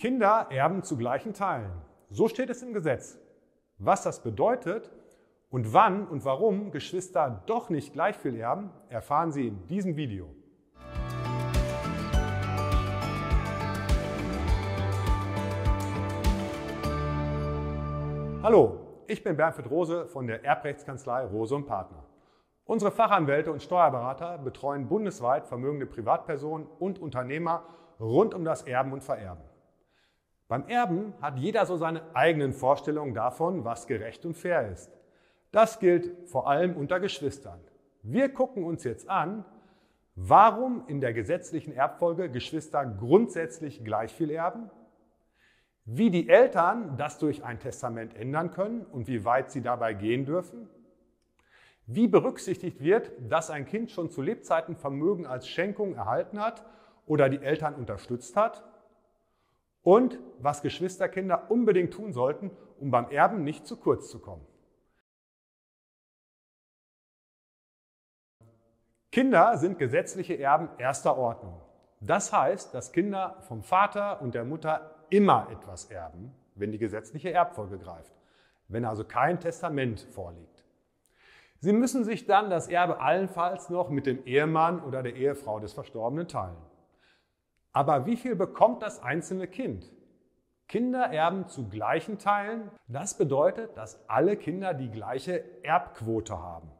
Kinder erben zu gleichen Teilen. So steht es im Gesetz. Was das bedeutet und wann und warum Geschwister doch nicht gleich viel erben, erfahren Sie in diesem Video. Hallo, ich bin Bernfried Rose von der Erbrechtskanzlei Rose und Partner. Unsere Fachanwälte und Steuerberater betreuen bundesweit vermögende Privatpersonen und Unternehmer rund um das Erben und Vererben. Beim Erben hat jeder so seine eigenen Vorstellungen davon, was gerecht und fair ist. Das gilt vor allem unter Geschwistern. Wir gucken uns jetzt an, warum in der gesetzlichen Erbfolge Geschwister grundsätzlich gleich viel erben, wie die Eltern das durch ein Testament ändern können und wie weit sie dabei gehen dürfen, wie berücksichtigt wird, dass ein Kind schon zu Lebzeiten Vermögen als Schenkung erhalten hat oder die Eltern unterstützt hat und was Geschwisterkinder unbedingt tun sollten, um beim Erben nicht zu kurz zu kommen. Kinder sind gesetzliche Erben erster Ordnung. Das heißt, dass Kinder vom Vater und der Mutter immer etwas erben, wenn die gesetzliche Erbfolge greift, wenn also kein Testament vorliegt. Sie müssen sich dann das Erbe allenfalls noch mit dem Ehemann oder der Ehefrau des Verstorbenen teilen. Aber wie viel bekommt das einzelne Kind? Kinder erben zu gleichen Teilen. Das bedeutet, dass alle Kinder die gleiche Erbquote haben.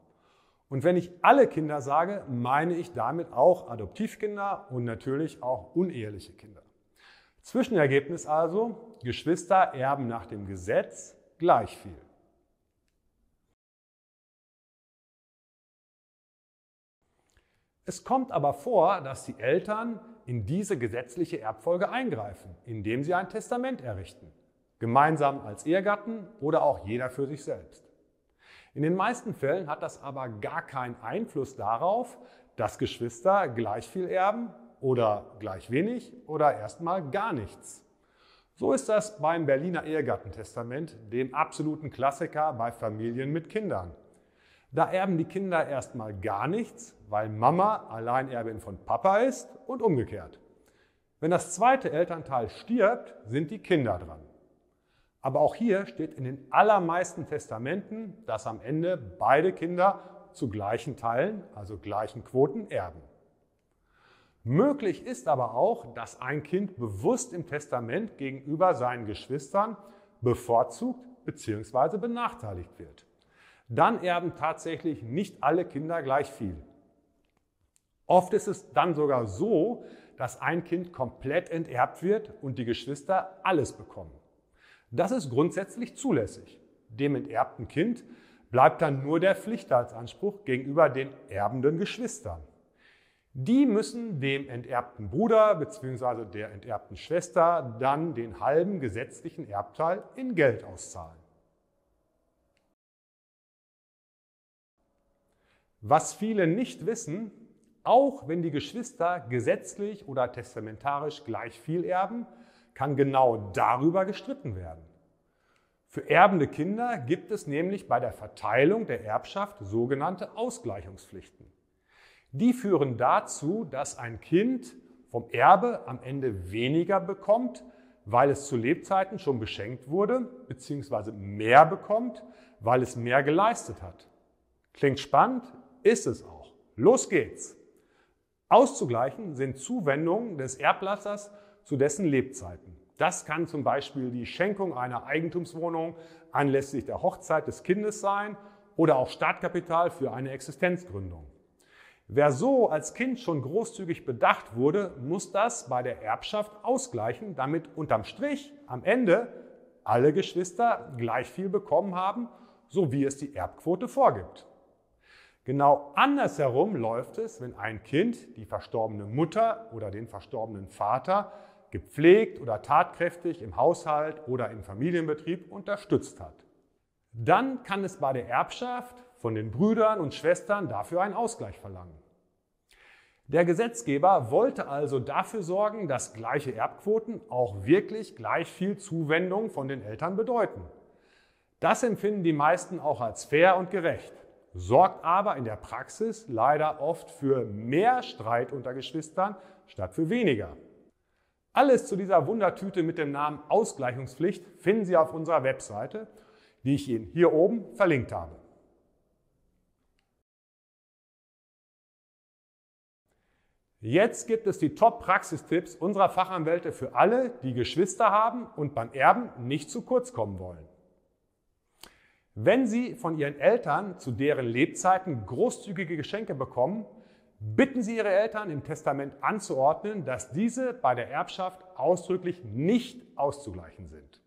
Und wenn ich alle Kinder sage, meine ich damit auch Adoptivkinder und natürlich auch uneheliche Kinder. Zwischenergebnis also, Geschwister erben nach dem Gesetz gleich viel. Es kommt aber vor, dass die Eltern in diese gesetzliche Erbfolge eingreifen, indem sie ein Testament errichten, gemeinsam als Ehegatten oder auch jeder für sich selbst. In den meisten Fällen hat das aber gar keinen Einfluss darauf, dass Geschwister gleich viel erben oder gleich wenig oder erstmal gar nichts. So ist das beim Berliner Ehegattentestament, dem absoluten Klassiker bei Familien mit Kindern. Da erben die Kinder erstmal gar nichts, weil Mama Alleinerbin von Papa ist und umgekehrt. Wenn das zweite Elternteil stirbt, sind die Kinder dran. Aber auch hier steht in den allermeisten Testamenten, dass am Ende beide Kinder zu gleichen Teilen, also gleichen Quoten, erben. Möglich ist aber auch, dass ein Kind bewusst im Testament gegenüber seinen Geschwistern bevorzugt bzw. benachteiligt wird dann erben tatsächlich nicht alle Kinder gleich viel. Oft ist es dann sogar so, dass ein Kind komplett enterbt wird und die Geschwister alles bekommen. Das ist grundsätzlich zulässig. Dem enterbten Kind bleibt dann nur der Pflichtheitsanspruch gegenüber den erbenden Geschwistern. Die müssen dem enterbten Bruder bzw. der enterbten Schwester dann den halben gesetzlichen Erbteil in Geld auszahlen. Was viele nicht wissen, auch wenn die Geschwister gesetzlich oder testamentarisch gleich viel erben, kann genau darüber gestritten werden. Für erbende Kinder gibt es nämlich bei der Verteilung der Erbschaft sogenannte Ausgleichungspflichten. Die führen dazu, dass ein Kind vom Erbe am Ende weniger bekommt, weil es zu Lebzeiten schon beschenkt wurde, beziehungsweise mehr bekommt, weil es mehr geleistet hat. Klingt spannend, ist es auch. Los geht's. Auszugleichen sind Zuwendungen des Erblassers zu dessen Lebzeiten. Das kann zum Beispiel die Schenkung einer Eigentumswohnung anlässlich der Hochzeit des Kindes sein oder auch Startkapital für eine Existenzgründung. Wer so als Kind schon großzügig bedacht wurde, muss das bei der Erbschaft ausgleichen, damit unterm Strich am Ende alle Geschwister gleich viel bekommen haben, so wie es die Erbquote vorgibt. Genau andersherum läuft es, wenn ein Kind die verstorbene Mutter oder den verstorbenen Vater gepflegt oder tatkräftig im Haushalt oder im Familienbetrieb unterstützt hat. Dann kann es bei der Erbschaft von den Brüdern und Schwestern dafür einen Ausgleich verlangen. Der Gesetzgeber wollte also dafür sorgen, dass gleiche Erbquoten auch wirklich gleich viel Zuwendung von den Eltern bedeuten. Das empfinden die meisten auch als fair und gerecht sorgt aber in der Praxis leider oft für mehr Streit unter Geschwistern statt für weniger. Alles zu dieser Wundertüte mit dem Namen Ausgleichungspflicht finden Sie auf unserer Webseite, die ich Ihnen hier oben verlinkt habe. Jetzt gibt es die Top-Praxistipps unserer Fachanwälte für alle, die Geschwister haben und beim Erben nicht zu kurz kommen wollen. Wenn Sie von Ihren Eltern zu deren Lebzeiten großzügige Geschenke bekommen, bitten Sie Ihre Eltern im Testament anzuordnen, dass diese bei der Erbschaft ausdrücklich nicht auszugleichen sind.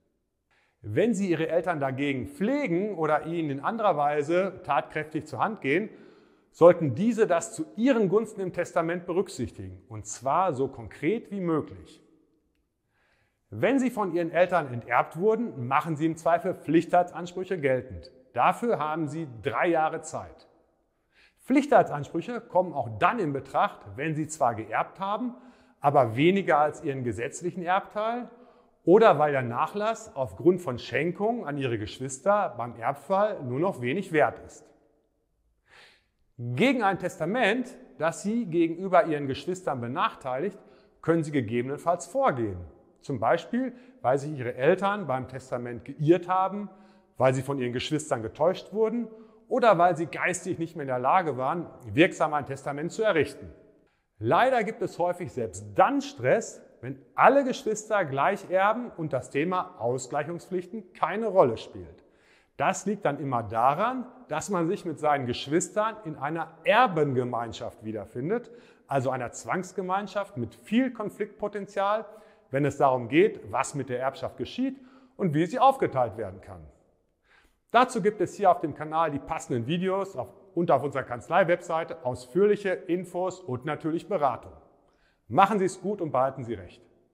Wenn Sie Ihre Eltern dagegen pflegen oder ihnen in anderer Weise tatkräftig zur Hand gehen, sollten diese das zu ihren Gunsten im Testament berücksichtigen, und zwar so konkret wie möglich. Wenn sie von ihren Eltern enterbt wurden, machen sie im Zweifel Pflichtheitsansprüche geltend. Dafür haben sie drei Jahre Zeit. Pflichtheitsansprüche kommen auch dann in Betracht, wenn sie zwar geerbt haben, aber weniger als ihren gesetzlichen Erbteil oder weil der Nachlass aufgrund von Schenkungen an ihre Geschwister beim Erbfall nur noch wenig wert ist. Gegen ein Testament, das sie gegenüber ihren Geschwistern benachteiligt, können sie gegebenenfalls vorgehen. Zum Beispiel, weil sich ihre Eltern beim Testament geirrt haben, weil sie von ihren Geschwistern getäuscht wurden oder weil sie geistig nicht mehr in der Lage waren, wirksam ein Testament zu errichten. Leider gibt es häufig selbst dann Stress, wenn alle Geschwister gleich erben und das Thema Ausgleichungspflichten keine Rolle spielt. Das liegt dann immer daran, dass man sich mit seinen Geschwistern in einer Erbengemeinschaft wiederfindet, also einer Zwangsgemeinschaft mit viel Konfliktpotenzial, wenn es darum geht, was mit der Erbschaft geschieht und wie sie aufgeteilt werden kann. Dazu gibt es hier auf dem Kanal die passenden Videos und auf unserer Kanzlei-Webseite ausführliche Infos und natürlich Beratung. Machen Sie es gut und behalten Sie Recht.